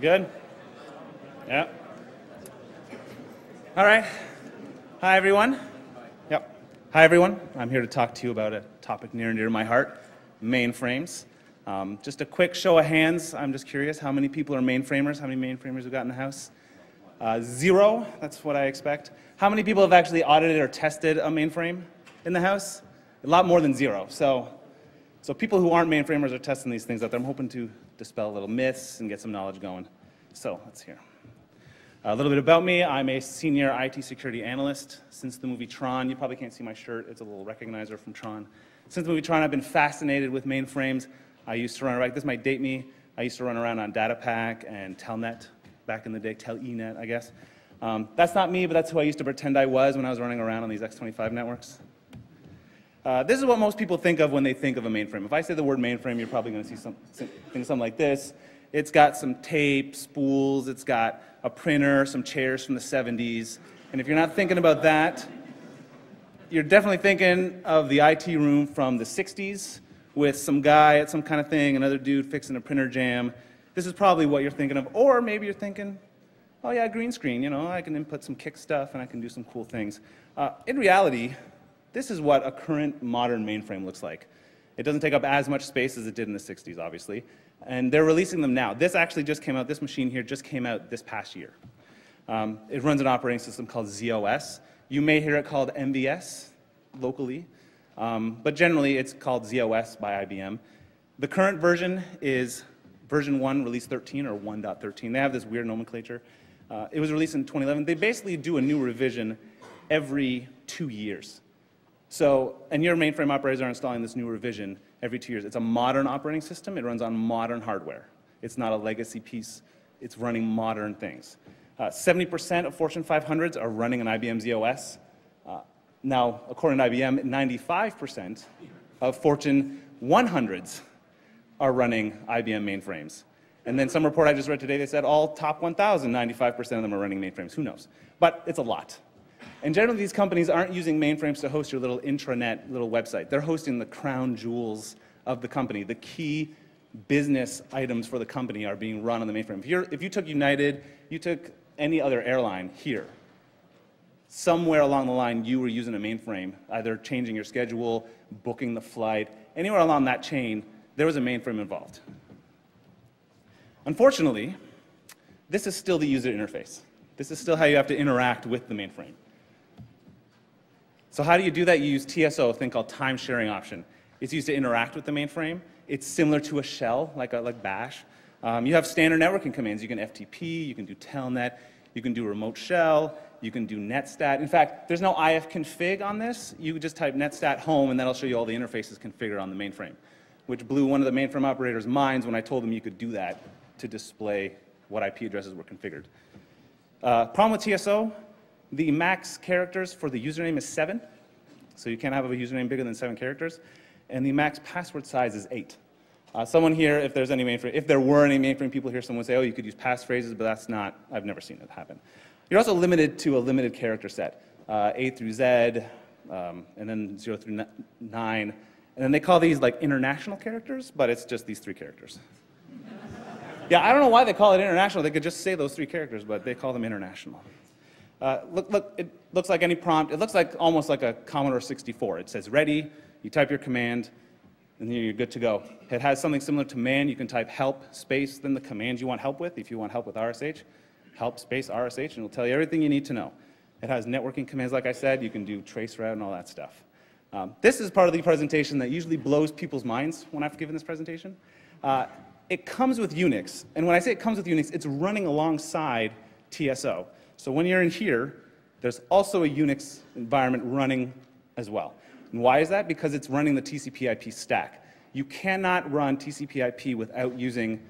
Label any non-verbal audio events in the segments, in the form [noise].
Good? Yeah. All right. Hi, everyone. Yep. Hi, everyone. I'm here to talk to you about a topic near and dear to my heart mainframes. Um, just a quick show of hands. I'm just curious how many people are mainframers? How many mainframers we got in the house? Uh, zero. That's what I expect. How many people have actually audited or tested a mainframe in the house? A lot more than zero. So, so people who aren't mainframers are testing these things out there. I'm hoping to dispel a little myths and get some knowledge going. So let's hear. A little bit about me. I'm a senior IT security analyst. Since the movie Tron, you probably can't see my shirt. It's a little recognizer from Tron. Since the movie Tron, I've been fascinated with mainframes. I used to run around, this might date me, I used to run around on DataPack and Telnet back in the day, Telenet, I guess. Um, that's not me, but that's who I used to pretend I was when I was running around on these X25 networks. Uh, this is what most people think of when they think of a mainframe. If I say the word mainframe, you're probably going to see some, something like this. It's got some tape, spools, it's got a printer, some chairs from the 70s. And if you're not thinking about that, you're definitely thinking of the IT room from the 60s with some guy at some kind of thing, another dude fixing a printer jam. This is probably what you're thinking of. Or maybe you're thinking, oh yeah, green screen, you know, I can input some kick stuff and I can do some cool things. Uh, in reality, this is what a current modern mainframe looks like. It doesn't take up as much space as it did in the 60s, obviously. And they're releasing them now. This actually just came out, this machine here just came out this past year. Um, it runs an operating system called z/OS. You may hear it called MVS locally. Um, but generally, it's called z/OS by IBM. The current version is version 1, release 13, or 1.13. They have this weird nomenclature. Uh, it was released in 2011. They basically do a new revision every two years. So, and your mainframe operators are installing this new revision every two years. It's a modern operating system. It runs on modern hardware. It's not a legacy piece. It's running modern things. 70% uh, of Fortune 500s are running an IBM z/OS. Now, according to IBM, 95% of Fortune 100s are running IBM mainframes. And then some report I just read today, they said all top 1,000, 95% of them are running mainframes. Who knows? But it's a lot. And generally, these companies aren't using mainframes to host your little intranet little website. They're hosting the crown jewels of the company. The key business items for the company are being run on the mainframe. If, if you took United, you took any other airline here, somewhere along the line you were using a mainframe, either changing your schedule, booking the flight, anywhere along that chain, there was a mainframe involved. Unfortunately, this is still the user interface. This is still how you have to interact with the mainframe. So how do you do that? You use TSO, a thing called time sharing option. It's used to interact with the mainframe. It's similar to a shell, like, a, like Bash. Um, you have standard networking commands. You can FTP, you can do Telnet, you can do remote shell, you can do netstat. In fact, there's no ifconfig on this. You just type netstat home, and that'll show you all the interfaces configured on the mainframe, which blew one of the mainframe operators' minds when I told them you could do that to display what IP addresses were configured. Uh, problem with TSO, the max characters for the username is 7, so you can't have a username bigger than 7 characters, and the max password size is 8. Uh, someone here, if there's any mainframe, if there were any mainframe people here, someone would say, oh, you could use passphrases, but that's not, I've never seen it happen. You're also limited to a limited character set, uh, A through Z, um, and then 0 through 9. And then they call these like international characters, but it's just these three characters. [laughs] yeah, I don't know why they call it international. They could just say those three characters, but they call them international. Uh, look, look, it looks like any prompt. It looks like almost like a Commodore 64. It says ready, you type your command, and you're good to go. It has something similar to man. You can type help space, then the command you want help with, if you want help with RSH help space RSH, and it'll tell you everything you need to know. It has networking commands, like I said. You can do traceroute and all that stuff. Um, this is part of the presentation that usually blows people's minds when I've given this presentation. Uh, it comes with Unix, and when I say it comes with Unix, it's running alongside TSO. So when you're in here, there's also a Unix environment running as well. And why is that? Because it's running the TCP IP stack. You cannot run TCP IP without using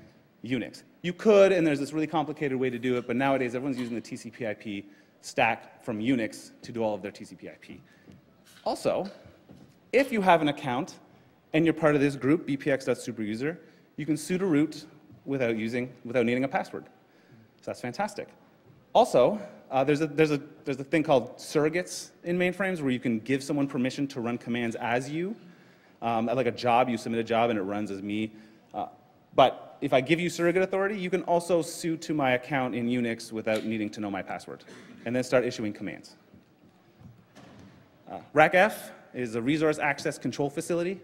Unix. You could, and there's this really complicated way to do it, but nowadays everyone's using the TCP IP stack from Unix to do all of their TCP IP. Also, if you have an account and you're part of this group, bpx.superuser, you can sudo root without using, without needing a password. So that's fantastic. Also, uh, there's, a, there's, a, there's a thing called surrogates in mainframes where you can give someone permission to run commands as you. Um, like a job, you submit a job and it runs as me. Uh, but if I give you surrogate authority, you can also sue to my account in Unix without needing to know my password, and then start issuing commands. Uh, RACF is a resource access control facility.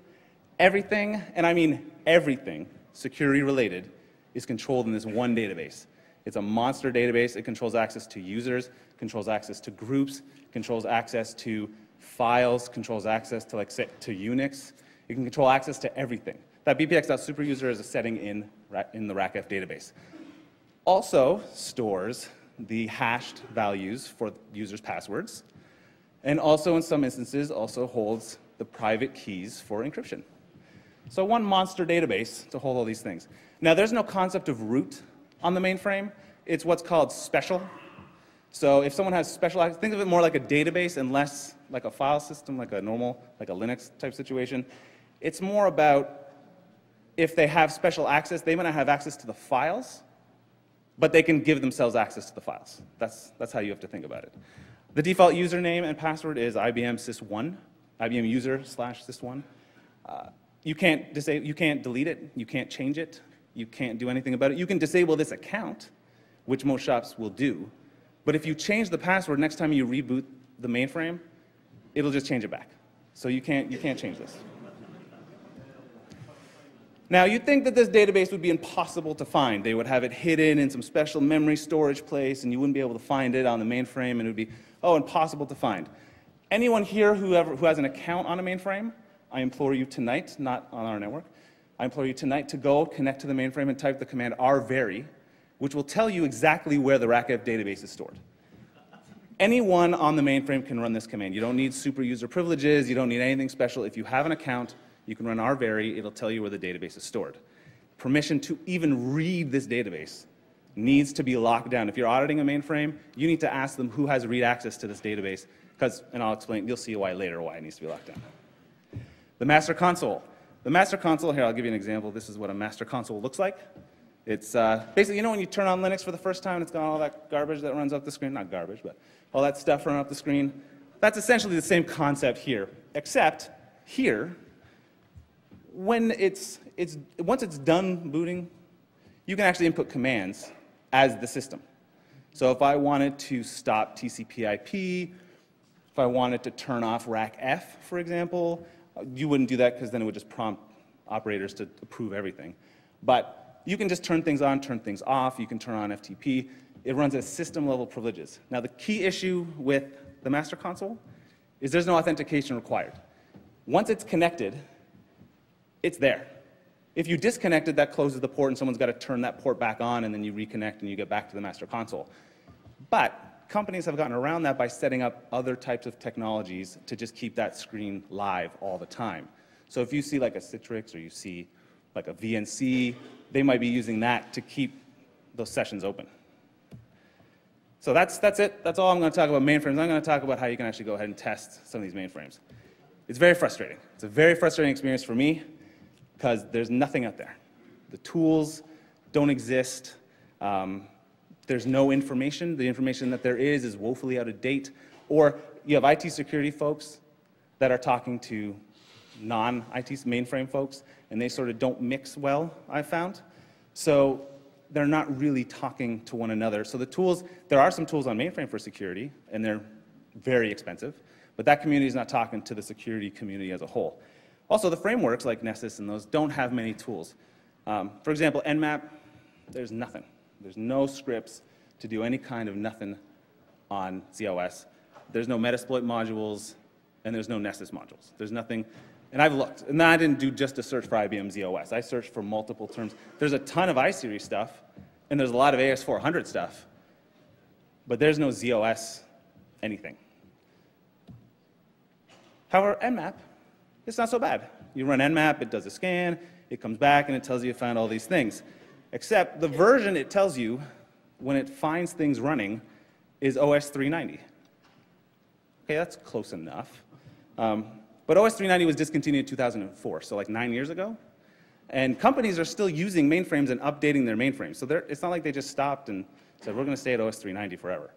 Everything, and I mean everything, security related, is controlled in this one database. It's a monster database. It controls access to users, controls access to groups, controls access to files, controls access to like to Unix. It can control access to everything. That bpx.superuser is a setting in, in the RACF database. Also stores the hashed values for users' passwords, and also in some instances also holds the private keys for encryption. So one monster database to hold all these things. Now there's no concept of root on the mainframe. It's what's called special. So if someone has special access, think of it more like a database and less like a file system, like a normal, like a Linux type situation. It's more about if they have special access, they might not have access to the files, but they can give themselves access to the files. That's, that's how you have to think about it. The default username and password is IBM sys1, IBM user slash sys1. Uh, you can't you can't delete it, you can't change it, you can't do anything about it. You can disable this account, which most shops will do, but if you change the password next time you reboot the mainframe, it'll just change it back. So you can't, you can't change this. Now, you'd think that this database would be impossible to find. They would have it hidden in some special memory storage place, and you wouldn't be able to find it on the mainframe, and it would be, oh, impossible to find. Anyone here who, ever, who has an account on a mainframe, I implore you tonight, not on our network, I implore you tonight to go connect to the mainframe and type the command rvary, which will tell you exactly where the RACF database is stored. Anyone on the mainframe can run this command. You don't need super user privileges, you don't need anything special. If you have an account, you can run rvary, it'll tell you where the database is stored. Permission to even read this database needs to be locked down. If you're auditing a mainframe, you need to ask them who has read access to this database, because, and I'll explain, you'll see why later why it needs to be locked down. The master console. The master console, here I'll give you an example. This is what a master console looks like. It's uh, basically, you know when you turn on Linux for the first time it's got all that garbage that runs up the screen? Not garbage, but all that stuff running up the screen. That's essentially the same concept here, except here, when it's, it's, once it's done booting, you can actually input commands as the system. So if I wanted to stop TCP IP, if I wanted to turn off RACF, for example, you wouldn't do that because then it would just prompt operators to approve everything. But you can just turn things on, turn things off. You can turn on FTP. It runs at system level privileges. Now, the key issue with the master console is there's no authentication required. Once it's connected, it's there. If you disconnect it, that closes the port and someone's got to turn that port back on and then you reconnect and you get back to the master console. But companies have gotten around that by setting up other types of technologies to just keep that screen live all the time. So if you see like a Citrix or you see like a VNC, they might be using that to keep those sessions open. So that's, that's it. That's all I'm going to talk about mainframes. I'm going to talk about how you can actually go ahead and test some of these mainframes. It's very frustrating. It's a very frustrating experience for me because there's nothing out there. The tools don't exist. Um, there's no information. The information that there is is woefully out of date. Or you have IT security folks that are talking to non-IT mainframe folks, and they sort of don't mix well, I've found. So they're not really talking to one another. So the tools, there are some tools on mainframe for security, and they're very expensive, but that community is not talking to the security community as a whole. Also, the frameworks like Nessus and those don't have many tools. Um, for example, Nmap, there's nothing. There's no scripts to do any kind of nothing on ZOS. There's no Metasploit modules, and there's no Nessus modules. There's nothing, and I've looked, and I didn't do just a search for IBM ZOS. I searched for multiple terms. There's a ton of iSeries stuff, and there's a lot of AS400 stuff, but there's no ZOS anything. However, Nmap it's not so bad. You run Nmap, it does a scan, it comes back, and it tells you you found all these things. Except the version it tells you when it finds things running is OS 390. Okay, that's close enough. Um, but OS 390 was discontinued in 2004, so like nine years ago. And companies are still using mainframes and updating their mainframes. So it's not like they just stopped and said, we're going to stay at OS 390 forever.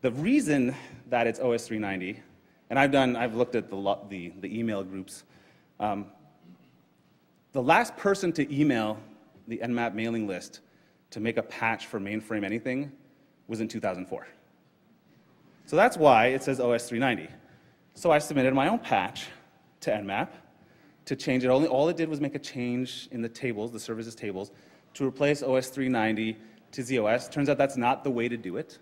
The reason that it's OS 390 and I've done, I've looked at the, the, the email groups. Um, the last person to email the Nmap mailing list to make a patch for mainframe anything was in 2004. So that's why it says OS 390. So I submitted my own patch to Nmap to change it. Only, all it did was make a change in the tables, the services tables, to replace OS 390 to ZOS. Turns out that's not the way to do it.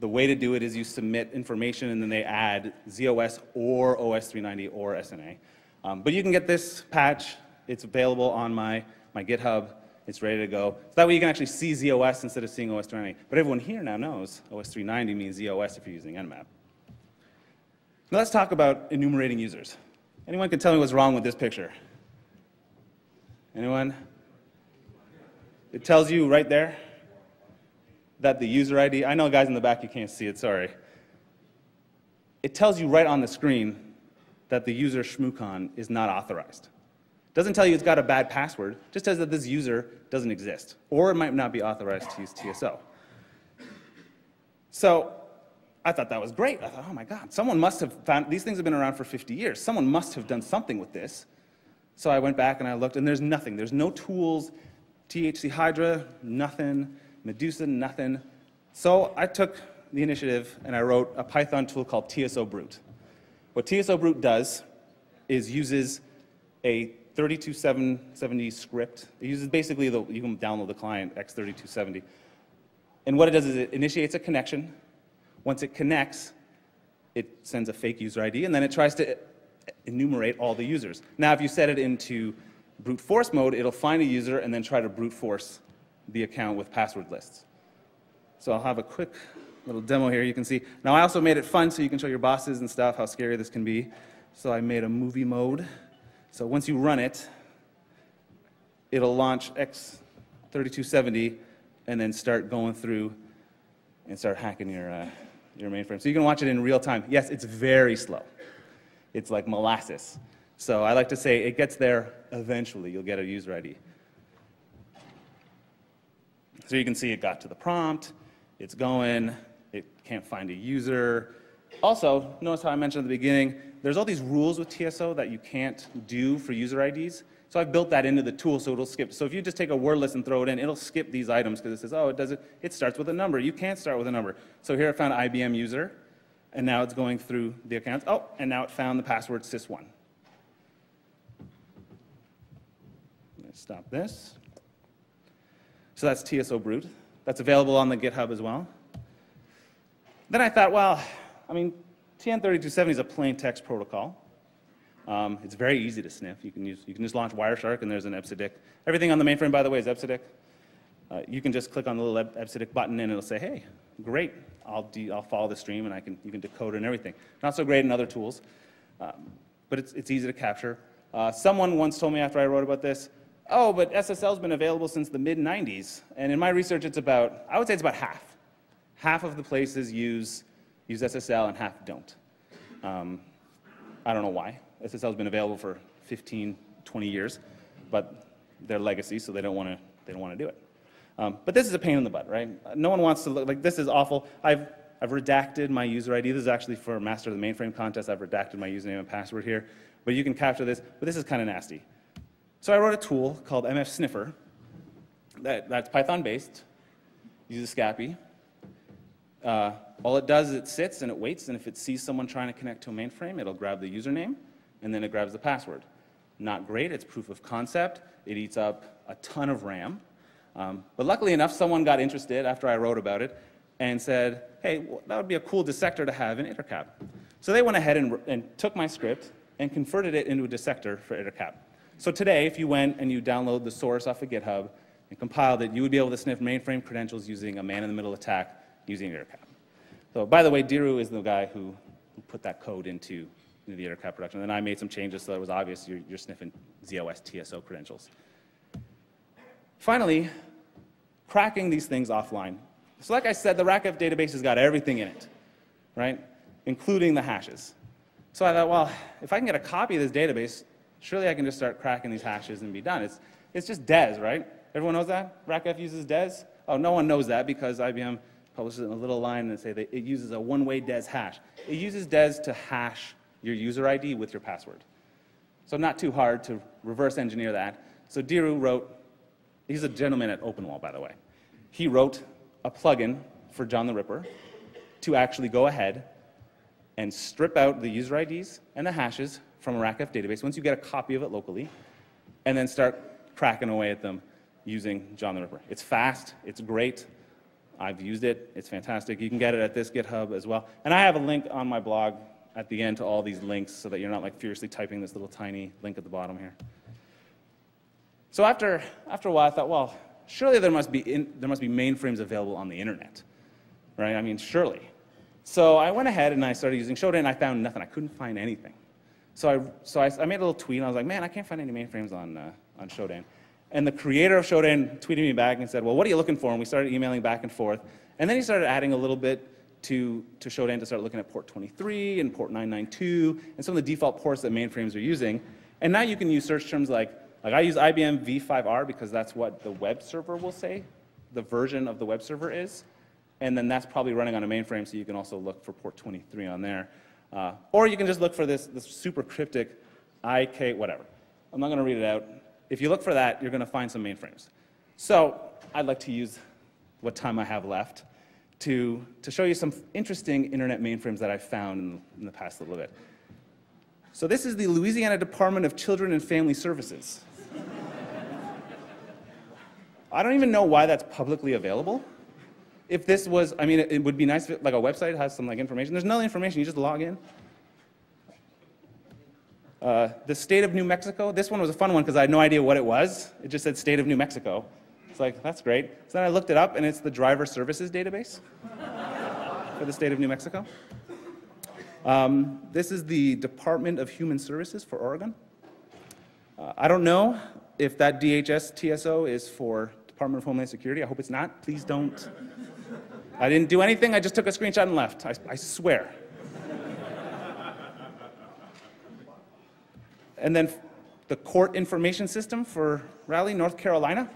The way to do it is you submit information and then they add ZOS or OS 390 or SNA. Um, but you can get this patch. It's available on my, my GitHub. It's ready to go. So that way you can actually see ZOS instead of seeing OS 390. But everyone here now knows OS 390 means ZOS if you're using Nmap. Now let's talk about enumerating users. Anyone can tell me what's wrong with this picture? Anyone? It tells you right there that the user ID, I know guys in the back you can't see it, sorry. It tells you right on the screen that the user shmoocon is not authorized. Doesn't tell you it's got a bad password, just says that this user doesn't exist, or it might not be authorized to use TSO. So I thought that was great. I thought, oh my God, someone must have found, these things have been around for 50 years. Someone must have done something with this. So I went back and I looked, and there's nothing. There's no tools, THC Hydra, nothing. Medusa, nothing. So I took the initiative and I wrote a Python tool called TSO Brute. What TSO Brute does is uses a 32770 script. It uses basically, the, you can download the client X3270. And what it does is it initiates a connection. Once it connects, it sends a fake user ID, and then it tries to enumerate all the users. Now, if you set it into brute force mode, it'll find a user and then try to brute force the account with password lists. So I'll have a quick little demo here you can see. Now I also made it fun so you can show your bosses and stuff how scary this can be. So I made a movie mode. So once you run it, it'll launch X3270 and then start going through and start hacking your, uh, your mainframe. So you can watch it in real time. Yes, it's very slow. It's like molasses. So I like to say it gets there eventually. You'll get a user ID. So you can see it got to the prompt, it's going, it can't find a user. Also, notice how I mentioned at the beginning, there's all these rules with TSO that you can't do for user IDs. So I've built that into the tool so it'll skip. So if you just take a word list and throw it in, it'll skip these items because it says, oh, it does it, it starts with a number. You can't start with a number. So here I found IBM user, and now it's going through the accounts. Oh, and now it found the password sys1. Let's stop this. So that's TSO Brute. That's available on the GitHub as well. Then I thought, well, I mean, TN3270 is a plain text protocol. Um, it's very easy to sniff. You can, use, you can just launch Wireshark and there's an EBCDIC. Everything on the mainframe, by the way, is EBCDIC. Uh, you can just click on the little EBCDIC button and it'll say, hey, great, I'll, I'll follow the stream and I can, you can decode and everything. Not so great in other tools, um, but it's, it's easy to capture. Uh, someone once told me after I wrote about this, oh, but SSL's been available since the mid 90s. And in my research, it's about, I would say it's about half. Half of the places use, use SSL and half don't. Um, I don't know why. SSL's been available for 15, 20 years, but they're legacy, so they don't want to they don't want to do it. Um, but this is a pain in the butt, right? No one wants to look like this is awful. I've I've redacted my user ID. This is actually for Master of the Mainframe contest. I've redacted my username and password here, but you can capture this. But this is kind of nasty. So I wrote a tool called MF Sniffer that, that's Python based, uses Scapy. Uh, all it does is it sits and it waits, and if it sees someone trying to connect to a mainframe, it'll grab the username, and then it grabs the password. Not great, it's proof of concept. It eats up a ton of RAM. Um, but luckily enough, someone got interested after I wrote about it and said, hey, well, that would be a cool dissector to have in ItterCap. So they went ahead and, and took my script and converted it into a dissector for ItterCap. So today, if you went and you download the source off of GitHub and compiled it, you would be able to sniff mainframe credentials using a man-in-the-middle attack using ItterCap. So by the way, Diru is the guy who put that code into, the ItterCap production. And then I made some changes so that it was obvious you're, you're sniffing ZOS TSO credentials. Finally, cracking these things offline. So like I said, the RACF database has got everything in it, right? Including the hashes. So I thought, well, if I can get a copy of this database, Surely I can just start cracking these hashes and be done. It's, it's just DES, right? Everyone knows that? RACF uses DES? Oh, no one knows that because IBM publishes it in a little line and say that it uses a one-way DES hash. It uses DES to hash your user ID with your password. So not too hard to reverse engineer that. So Diru wrote he's a gentleman at OpenWall, by the way. He wrote a plugin for John the Ripper to actually go ahead and strip out the user IDs and the hashes from a RACF database once you get a copy of it locally, and then start cracking away at them using John the Ripper. It's fast, it's great. I've used it, it's fantastic. You can get it at this GitHub as well. And I have a link on my blog at the end to all these links so that you're not like furiously typing this little tiny link at the bottom here. So after, after a while, I thought, well, surely there must, be in, there must be mainframes available on the internet, right? I mean, surely. So I went ahead and I started using Shodan, and I found nothing. I couldn't find anything. So I, so I, I made a little tweet, and I was like, man, I can't find any mainframes on, uh, on Shodan. And the creator of Shodan tweeted me back and said, well, what are you looking for? And we started emailing back and forth. And then he started adding a little bit to, to Shodan to start looking at port 23 and port 992 and some of the default ports that mainframes are using. And now you can use search terms like, like I use IBM v5r because that's what the web server will say, the version of the web server is. And then that's probably running on a mainframe, so you can also look for port 23 on there. Uh, or you can just look for this, this super cryptic IK, whatever. I'm not going to read it out. If you look for that, you're going to find some mainframes. So I'd like to use what time I have left to, to show you some interesting internet mainframes that I've found in, in the past little bit. So this is the Louisiana Department of Children and Family Services. [laughs] I don't even know why that's publicly available. If this was, I mean, it, it would be nice if like a website has some like information. There's no information, you just log in. Uh, the state of New Mexico, this one was a fun one because I had no idea what it was. It just said state of New Mexico. It's like, that's great. So then I looked it up and it's the driver services database for the state of New Mexico. Um, this is the Department of Human Services for Oregon. Uh, I don't know if that DHS TSO is for Department of Homeland Security. I hope it's not. Please don't. I didn't do anything. I just took a screenshot and left. I, I swear. And then the court information system for Raleigh, North Carolina.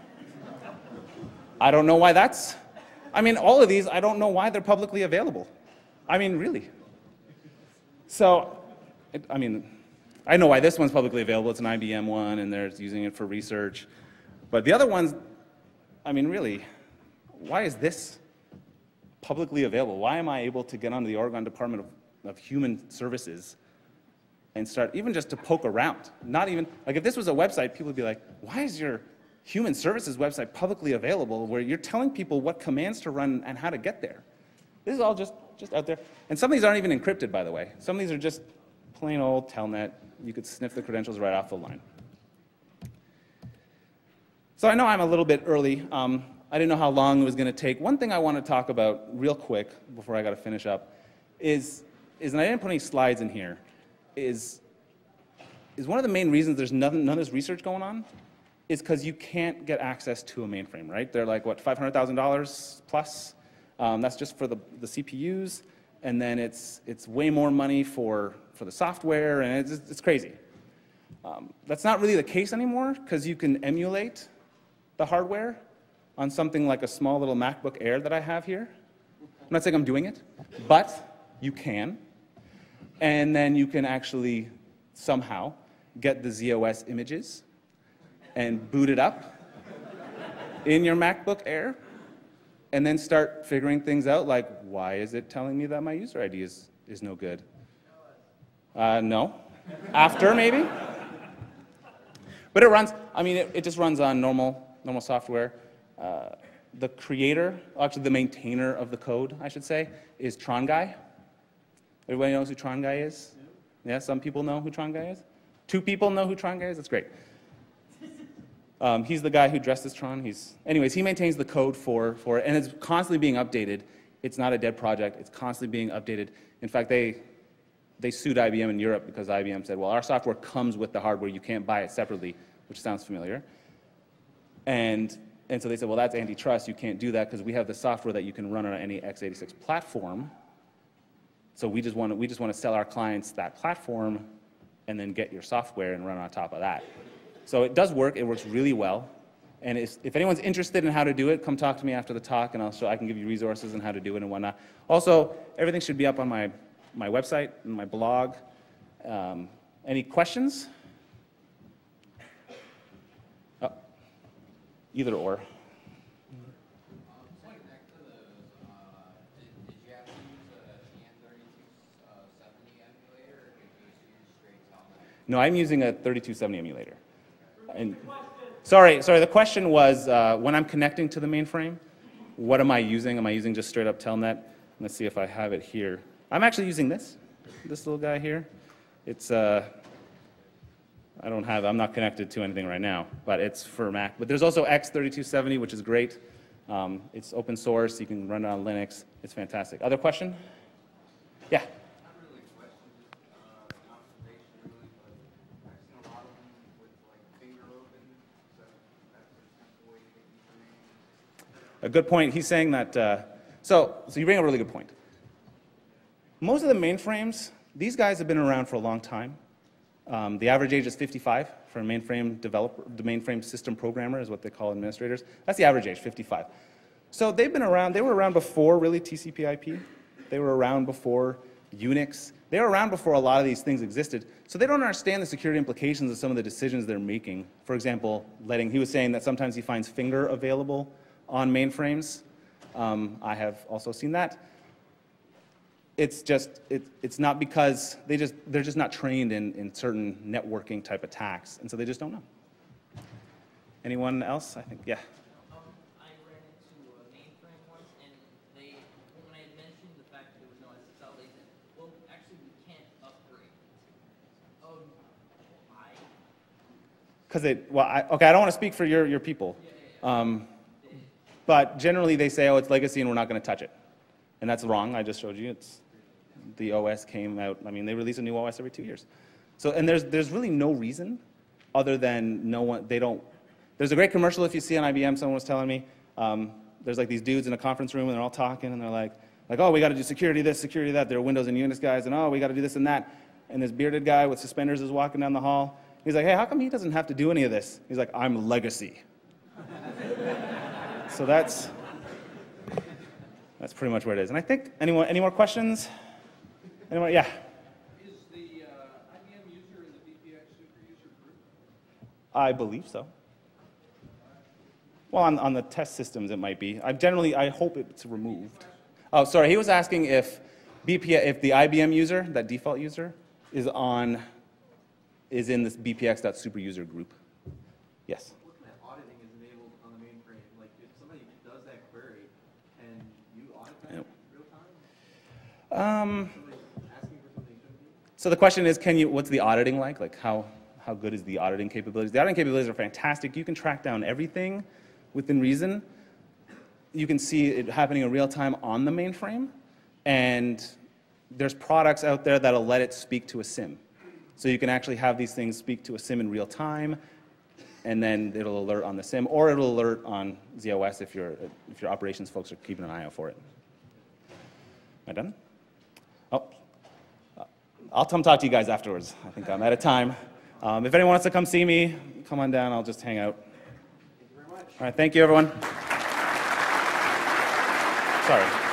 I don't know why that's. I mean, all of these, I don't know why they're publicly available. I mean, really. So, it, I mean, I know why this one's publicly available. It's an IBM one, and they're using it for research. But the other ones, I mean, really, why is this publicly available? Why am I able to get onto the Oregon Department of, of Human Services and start even just to poke around? Not even, like if this was a website, people would be like, why is your human services website publicly available where you're telling people what commands to run and how to get there? This is all just just out there. And some of these aren't even encrypted, by the way. Some of these are just plain old telnet. You could sniff the credentials right off the line. So I know I'm a little bit early. Um, I didn't know how long it was going to take. One thing I want to talk about real quick before I got to finish up is, is, and I didn't put any slides in here, is, is one of the main reasons there's nothing, none of this research going on is because you can't get access to a mainframe, right? They're like, what, $500,000 plus? Um, that's just for the, the CPUs, and then it's, it's way more money for, for the software, and it's, it's crazy. Um, that's not really the case anymore, because you can emulate the hardware on something like a small little MacBook Air that I have here. I'm not saying I'm doing it, but you can. And then you can actually somehow get the ZOS images and boot it up in your MacBook Air and then start figuring things out like, why is it telling me that my user ID is, is no good? Uh, no. After, maybe? But it runs, I mean, it, it just runs on normal, normal software. Uh, the creator, actually the maintainer of the code, I should say, is TronGuy. Everybody knows who Tron Guy is? Yeah, some people know who Tron Guy is? Two people know who Tron Guy is? That's great. [laughs] Um, he's the guy who dressed as Tron. He's, anyways, he maintains the code for, for it, and it's constantly being updated. It's not a dead project. It's constantly being updated. In fact, they, they sued IBM in Europe because IBM said, well, our software comes with the hardware. You can't buy it separately, which sounds familiar. And, and so they said, well, that's antitrust. You can't do that because we have the software that you can run on any x86 platform. So we just want to, we just want to sell our clients that platform and then get your software and run on top of that. So it does work. It works really well. And if, if anyone's interested in how to do it, come talk to me after the talk, and I'll show, I can give you resources on how to do it and whatnot. Also, everything should be up on my, my website and my blog. Um, any questions? Oh. Either or. Right next to those, uh, did, did you have to use a TN3270 emulator, or did you just use straight Telnet? No, I'm using a 3270 emulator. And sorry, sorry. The question was uh, when I'm connecting to the mainframe, what am I using? Am I using just straight up Telnet? Let's see if I have it here. I'm actually using this, this little guy here. It's uh, I don't have. I'm not connected to anything right now, but it's for Mac. But there's also X3270, which is great. Um, it's open source. You can run it on Linux. It's fantastic. Other question? Yeah. Not really a question, just, uh, observation really, but I've seen a lot of them with like finger open, so that's a simple way to get information. A good point. He's saying that. Uh, so, so you bring up a really good point. Most of the mainframes, these guys have been around for a long time. Um, the average age is 55 for a mainframe developer. The mainframe system programmer is what they call administrators. That's the average age, 55. So they've been around. They were around before really TCP/IP. They were around before Unix. They were around before a lot of these things existed. So they don't understand the security implications of some of the decisions they're making. For example, letting. He was saying that sometimes he finds finger available on mainframes. Um, I have also seen that. It's just, it, it's not because they just, they're just not trained in, in certain networking type attacks, and so they just don't know. Anyone else? I think, yeah. I ran into a mainframe once, and they, when I had mentioned the fact that there was no SSL, they said, well, actually, we can't upgrade. Why? Because it, well, I, okay, I don't want to speak for your, your people. Um, but generally, they say, oh, it's legacy and we're not going to touch it. And that's wrong. I just showed you. It's, the OS came out, I mean, they release a new OS every two years. So, and there's, there's really no reason other than no one, they don't, there's a great commercial if you see on IBM, someone was telling me. Um, there's like these dudes in a conference room and they're all talking and they're like, like, oh, we got to do security this, security that. There are Windows and Unix guys, and oh, we got to do this and that. And this bearded guy with suspenders is walking down the hall. He's like, hey, how come he doesn't have to do any of this? He's like, I'm legacy. So that's that's pretty much where it is. And I think anyone any more questions? Anyone? Yeah. Is the uh, IBM user in the VPX super user group? I believe so. Well, on, on the test systems, it might be. I generally, I hope it's removed. Oh, sorry. He was asking if BPX, if the IBM user, that default user, is on, is in this bpx.superuser group. Yes. What kind of auditing is enabled on the mainframe? Like, if somebody does that query, can you audit that in Yep. real time? Um, so the question is, can you? What's the auditing like? Like how how good is the auditing capabilities? The auditing capabilities are fantastic. You can track down everything within reason. You can see it happening in real time on the mainframe, and there's products out there that'll let it speak to a SIM. So you can actually have these things speak to a SIM in real time, and then it'll alert on the SIM, or it'll alert on ZOS if your if your operations folks are keeping an eye out for it. Am I done? Oh, I'll come talk to you guys afterwards. I think I'm out of time. Um, if anyone wants to come see me, come on down. I'll just hang out. Thank you very much. All right, thank you, everyone. Sorry.